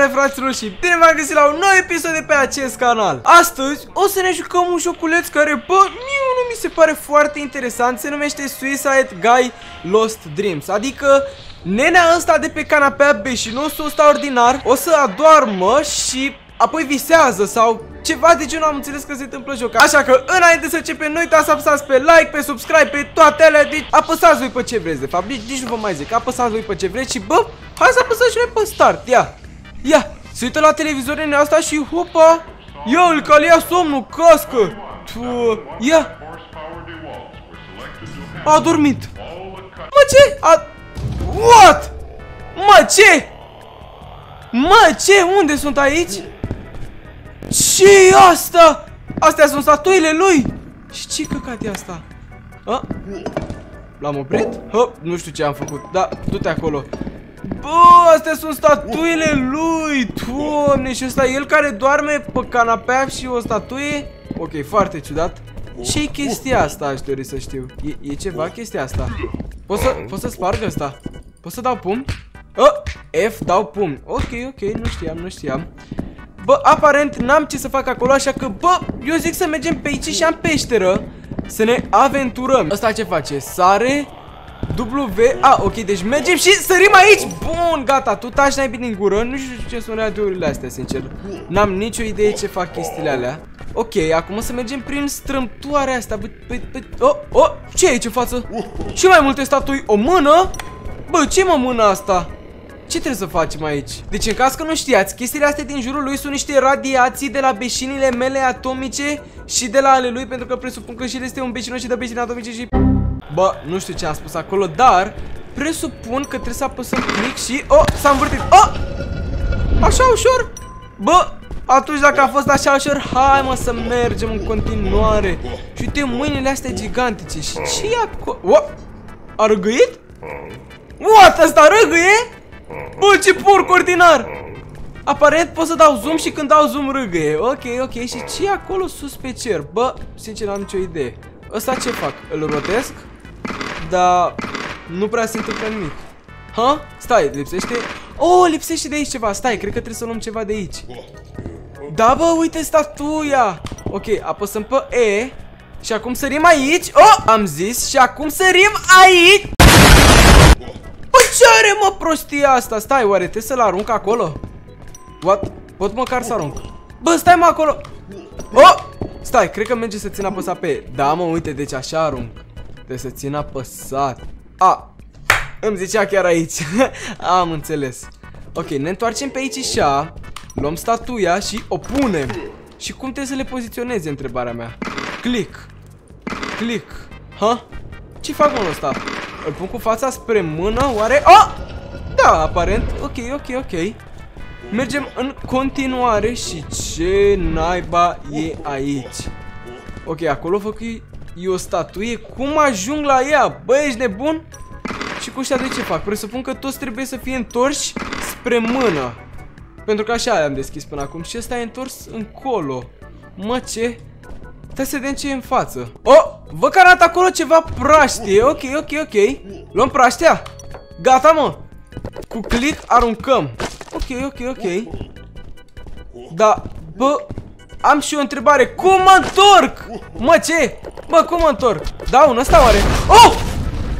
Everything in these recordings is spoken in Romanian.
Salutare fraților și bine v-am găsit la un nou episod de pe acest canal. Astăzi o să ne jucăm un joculeț care, bă, mie nu mi se pare foarte interesant Se numește Suicide Guy Lost Dreams. Adică nenea ăsta de pe canapea beșinosul ăsta ordinar O să adoarmă și apoi visează sau ceva de genul am înțeles că se întâmplă joc. Așa că înainte să începem nu uitați să apăsați pe like, pe subscribe, pe toate alea Deci apăsați voi pe ce vreți de fapt, nici, nici nu vă mai zic Apăsați voi pe ce vreți și bă, hai să apăsați și noi pe start, ia Ia, se uită la televizor în asta și hopa Ia, îl calia somnul, cască tu, Ia A dormit Mă, ce? A... What? Mă, ce? Mă, ce? Unde sunt aici? ce e asta? Astea sunt statuile lui Și ce căcat e asta? L-am oprit? Hă, nu știu ce am făcut Da, du-te acolo Bă, astea sunt statuile lui Doamne, și ăsta el care doarme pe canapea și o statuie? Ok, foarte ciudat. Ce e chestia asta, aș dori să știu? E, e ceva chestia asta? Pot să, pot să sparg asta? Pot să dau pum? Oh, F dau pum. Ok, ok, nu știam, nu știam. Bă, aparent n-am ce să fac acolo, așa că, bă, eu zic să mergem pe aici și am peșteră. Să ne aventurăm. Asta ce face? Sare W, A, ok, deci mergem și sărim aici Bun, gata, tu taci n-ai bine în gură Nu știu ce sunt radiourile astea, sincer N-am nicio idee ce fac chestiile alea Ok, acum o să mergem prin strâmtoarea asta bă, bă, bă, Oh, oh, ce e aici în față? Și mai multe statui, o mână? Bă, ce mă mână asta? Ce trebuie să facem aici? Deci în caz că nu știați, chestiile astea din jurul lui sunt niște radiații de la beșinile mele atomice și de la ale lui, pentru că presupun că și el este un beșină și de beșini atomice și... Bă, nu știu ce am spus acolo, dar presupun că trebuie să apăsăm click și... Oh, s-a învârtit! Oh! Așa ușor? Bă, atunci dacă a fost așa ușor, hai mă să mergem în continuare. Și uite mâinile astea gigantice. Și ce e acolo? Oh! A răgăit? What? Asta răgăie? Bă, ce porc ordinar! Aparent pot să dau zoom și când dau zoom râgăie Ok, ok, și ce e acolo sus pe cer? Bă, sincer n-am nicio idee Ăsta ce fac? Îl rotesc? Dar nu prea se întâmplă nimic Ha? Stai, lipsește... Oh, lipsește de aici ceva Stai, cred că trebuie să luăm ceva de aici Da, bă, uite statuia Ok, apăsăm pe E Și acum sărim aici Oh, am zis Și acum sărim aici ce are mă prostia asta? Stai, oare trebuie să-l arunc acolo? What? Pot măcar să arunc Bă, stai mă acolo Oh! Stai, cred că merge să țin apăsat pe Da, mă, uite, deci așa arunc Trebuie să țin apăsat A, îmi zicea chiar aici Am înțeles Ok, ne întoarcem pe aici așa Luăm statuia și o punem Și cum trebuie să le poziționeze, întrebarea mea Click Click Ha? Ce fac mă ăsta? Îl pun cu fața spre mână, oare? Oh! Da, aparent. Ok, ok, ok. Mergem în continuare și ce naiba e aici? Ok, acolo fac e o statuie. Cum ajung la ea? Bă, ești nebun? Și cu ăștia de ce fac? Presupun că toți trebuie să fie întorși spre mână. Pentru că așa am deschis până acum. Și ăsta e întors încolo. Mă, ce? Stai să vedem ce e în față. Oh! Vă că arată acolo ceva praștie. Ok, ok, ok. Luăm praștea. Gata, mă. Cu click aruncăm. Ok, ok, ok. Da, bă, am și o întrebare. Cum mă întorc? Mă, ce? Bă, cum mă întorc? Dau un ăsta oare? Oh!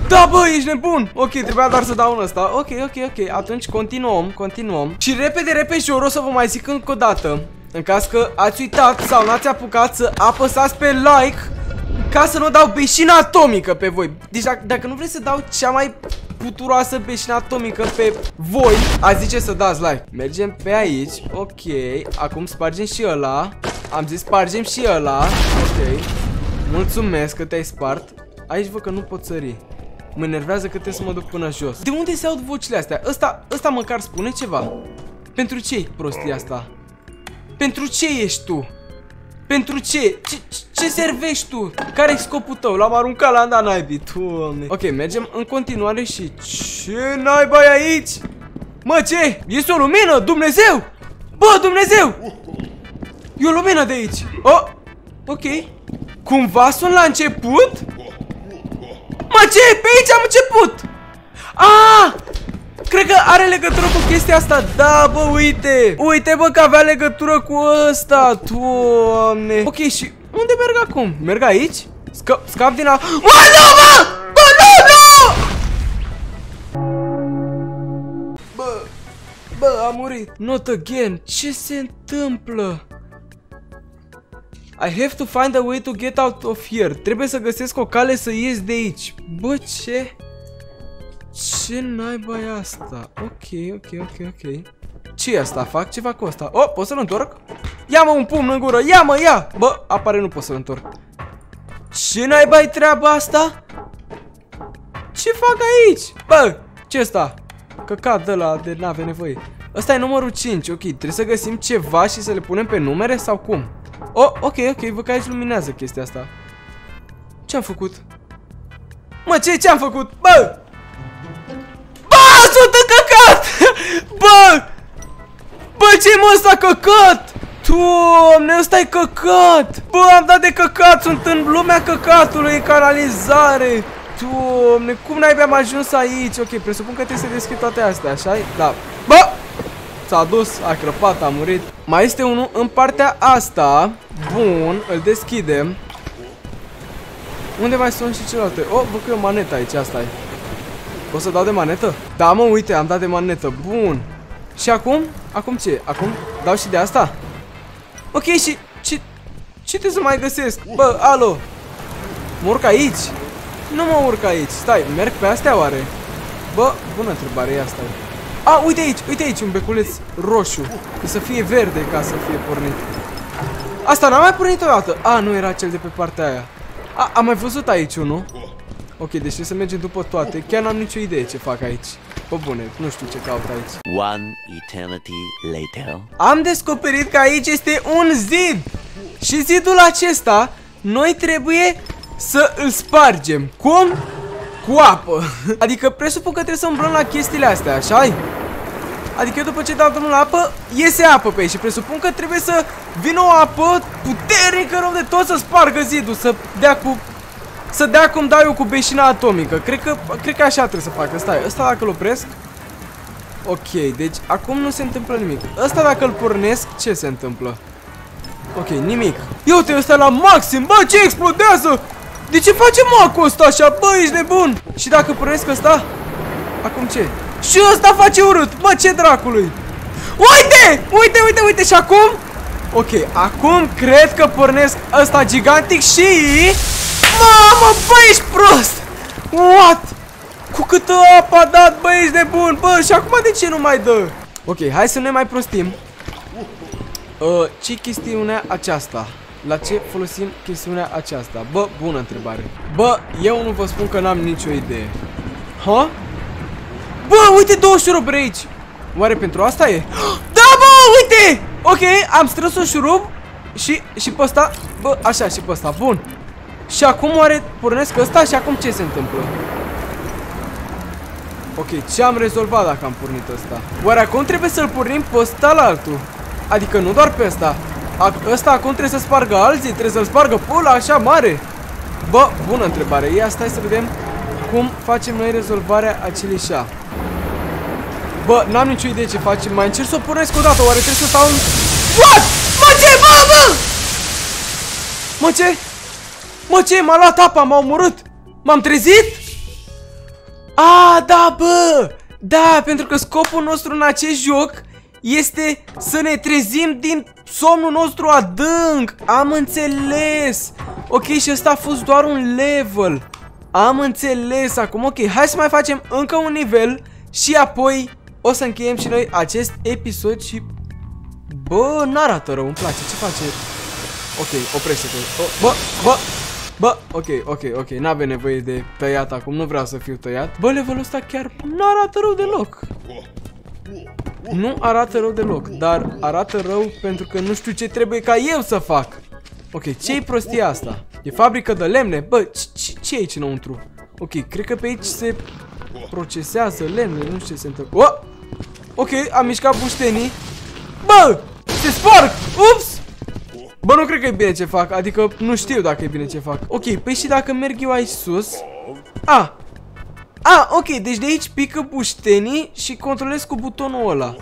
Da, bă, ești nebun! Ok, trebuia doar să dau un ăsta. Ok, ok, ok, atunci continuăm, continuăm. Și repede, repede, și o să vă mai zic încă o dată. În caz că ați uitat sau n-ați apucat să apăsați pe like ca să nu dau beșina atomică pe voi. Deci dacă, dacă nu vreți să dau cea mai puturoasă beșina atomică pe voi A zice să dați like. Mergem pe aici, ok. Acum spargem și ăla. Am zis spargem și ăla. Ok Mulțumesc că te-ai spart Aici văd că nu pot sări Mă enervează că trebuie să mă duc până jos De unde se aud vocile astea? Ăsta, ăsta măcar spune ceva Pentru ce prostia asta? Pentru ce ești tu? Pentru ce? Ce, ce servești tu? care e scopul tău? L-am aruncat la anda naibii, doamne. Ok, mergem în continuare și ce naiba e aici? Mă, ce? Este o lumină? Dumnezeu! Bă, Dumnezeu! E o lumină de aici. Oh, ok. Cumva sunt la început? Mă, ce? Pe aici am început! Ah! Cred că are legătură cu chestia asta Da, bă, uite Uite, bă, că avea legătură cu ăsta Doamne Ok, și unde merg acum? Merg aici? Sca scap din a... Bă, nu, bă! Bă, nu, nu! Bă, bă, a murit Not again Ce se întâmplă? I have to find a way to get out of here. Trebuie să găsesc o cale să ies de aici. Bă, ce? Ce naiba e asta? Ok, ok, ok, ok. ce e asta? Fac ceva cu asta. Oh, pot să-l întorc? Ia-mă un pumn în gură, ia-mă, ia! Bă, apare nu pot să-l întorc. Ce naiba e treaba asta? Ce fac aici? Bă, ce asta? Căcat de la de n-ave nevoie. Ăsta e numărul 5, ok, trebuie să găsim ceva și să le punem pe numere sau cum? Oh, ok, ok, văd că aici luminează chestia asta. Ce-am făcut? Mă, ce, ce-am făcut? Bă! Bă, sunt căcat! Bă! Bă, ce mă ăsta căcat? Doamne, ăsta e căcat! Bă, am dat de căcat, sunt în lumea căcatului, în canalizare! Doamne, cum n-ai am ajuns aici? Ok, presupun că trebuie să deschid toate astea, așa -i? Da. Bă! S-a dus, a crăpat, a murit. Mai este unul în partea asta. Bun, îl deschidem. Unde mai sunt și celelalte? Oh, văd că e o manetă aici, asta e. Pot să dau de manetă? Da, mă, uite, am dat de manetă. Bun. Și acum? Acum ce? Acum dau și de asta? Ok, și ce, ce trebuie să mai găsesc? Bă, alo. Mă urc aici? Nu mă urc aici. Stai, merg pe astea oare? Bă, bună întrebare e asta. A, uite aici, uite aici un beculeț roșu. Să fie verde ca să fie pornit. Asta n-am mai pornit odată. A, nu era cel de pe partea aia. A, am mai văzut aici unul. Ok, deci trebuie să mergem după toate. Chiar n-am nicio idee ce fac aici. Bă, bune, nu știu ce caut aici. One eternity later. Am descoperit că aici este un zid. Și zidul acesta, noi trebuie să îl spargem. Cum? Cu apă. Adică presupun că trebuie să umblăm la chestiile astea, așa -i? Adică eu după ce dau drumul la apă, iese apă pe ei și presupun că trebuie să vină o apă puternică rău de tot să spargă zidul, să dea cu... Să dea cum dau eu cu beșina atomică. Cred că, cred că așa trebuie să facă. Stai, ăsta dacă îl opresc... Ok, deci acum nu se întâmplă nimic. Ăsta dacă îl pornesc, ce se întâmplă? Ok, nimic. Ia uite, ăsta la maxim, bă, ce explodează! De ce face macul ăsta așa? Bă, ești nebun! Și dacă pornesc ăsta? Acum ce? Și ăsta face urât! Bă, ce dracului! Uite! Uite, uite, uite! Și acum? Ok, acum cred că pornesc ăsta gigantic și... Mamă, bă, ești prost! What? Cu câtă apă a dat, bă, ești nebun! Bă, și acum de ce nu mai dă? Ok, hai să ne mai prostim. Uh, ce chestiunea aceasta? La ce folosim chestiunea aceasta? Bă, bună întrebare. Bă, eu nu vă spun că n-am nicio idee. Ha? Bă, uite două șuruburi aici. Oare pentru asta e? Da, bă, uite! Ok, am strâns un șurub și, și pe ăsta, bă, așa, și pe ăsta, bun. Și acum oare pornesc ăsta și acum ce se întâmplă? Ok, ce am rezolvat dacă am pornit ăsta? Oare acum trebuie să-l pornim pe ăsta la altul? Adică nu doar pe ăsta, a, ăsta acum trebuie să spargă alții? Trebuie să-l spargă pula așa mare? Bă, bună întrebare. Ia stai să vedem cum facem noi rezolvarea acelei șa. Bă, n-am nicio idee ce facem. Mai încerc să o pornesc o dată. Oare trebuie să stau în... What? Mă, ce? Bă, bă! Mă, ce? Mă, ce? M-a luat apa, m-a omorât. M-am trezit? A, da, bă! Da, pentru că scopul nostru în acest joc este să ne trezim din somnul nostru adânc. Am înțeles. Ok, și ăsta a fost doar un level. Am înțeles acum. Ok, hai să mai facem încă un nivel și apoi o să încheiem și noi acest episod și... Bă, n-arată rău, îmi place. Ce face? Ok, oprește-te. Oh, bă, bă, Bă, ok, ok, ok, n-avea nevoie de tăiat acum, nu vreau să fiu tăiat Bă, levelul ăsta chiar n-arată rău deloc nu arată rău deloc, dar arată rău pentru că nu știu ce trebuie ca eu să fac. Ok, ce e prostia asta? E fabrică de lemne? Bă, ce e aici înăuntru? Ok, cred că pe aici se procesează lemne, nu știu ce se întâmplă. Oh! Ok, am mișcat buștenii. Bă, se sparg! Ups! Bă, nu cred că e bine ce fac, adică nu știu dacă e bine ce fac. Ok, păi și dacă merg eu aici sus? A, A, ok, deci de aici pică buștenii și controlez cu butonul ăla.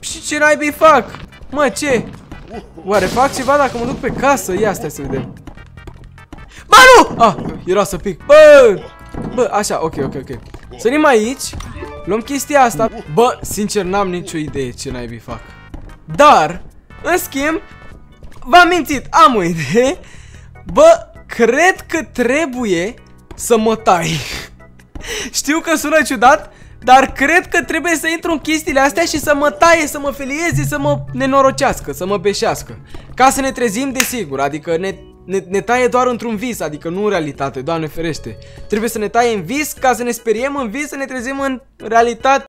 Și ce naibii fac? Mă, ce? Oare fac ceva dacă mă duc pe casă? Ia stai să vedem. Bă, nu! Ah, era să pic. Bă! Bă, așa, ok, ok, ok. Sărim aici. Luăm chestia asta. Bă, sincer, n-am nicio idee ce naibii fac. Dar, în schimb, v-am mințit, am o idee. Bă, cred că trebuie să mă tai. Știu că sună ciudat, dar cred că trebuie să intru în chestiile astea și să mă taie, să mă felieze, să mă nenorocească, să mă beșească. Ca să ne trezim de sigur, adică ne, ne, ne taie doar într-un vis, adică nu în realitate, Doamne ferește. Trebuie să ne taie în vis ca să ne speriem în vis, să ne trezim în realitate.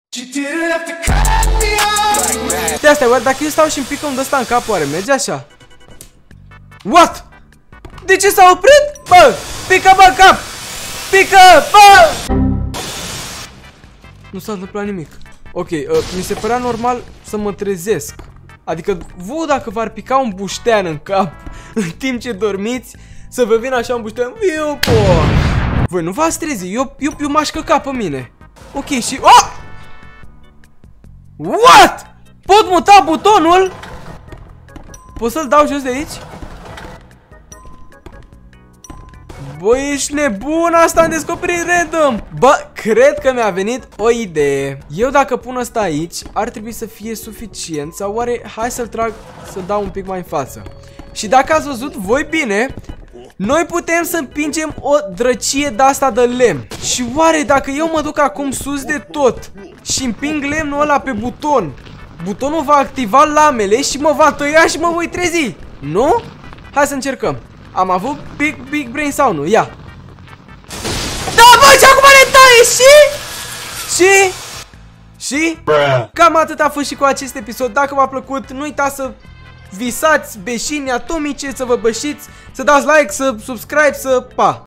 De asta, oare dacă eu stau și îmi pică un ăsta în cap, oare merge așa? What? De ce s-a oprit? Bă, pică bă cap! Pică, bă! Nu s-a întâmplat nimic. Ok, uh, mi se părea normal să mă trezesc. Adică, vă dacă v-ar pica un buștean în cap în timp ce dormiți, să vă vină așa un buștean, viu, po! Voi nu v-ați trezi, eu, eu, eu m-aș căca pe mine. Ok, și... Oh! What? Pot muta butonul? Pot să-l dau jos de aici? Bă, ești nebun, asta am descoperit random. Bă, cred că mi-a venit o idee. Eu dacă pun asta aici, ar trebui să fie suficient Sau oare, hai să-l trag, să dau un pic mai în față? Și dacă ați văzut voi bine Noi putem să împingem o drăcie de asta de lemn. Și oare dacă eu mă duc acum sus de tot Și împing lemnul ăla pe buton Butonul va activa lamele și mă va tăia și mă voi trezi. Nu? Hai să încercăm am avut big, big brain sau nu? Ia. Da, bă, și acum ne taie și... Și... Și... Bruh. Cam atât a fost și cu acest episod. Dacă v-a plăcut, nu uitați să visați beșini atomice, să vă bășiți, să dați like, să subscribe, să... Pa!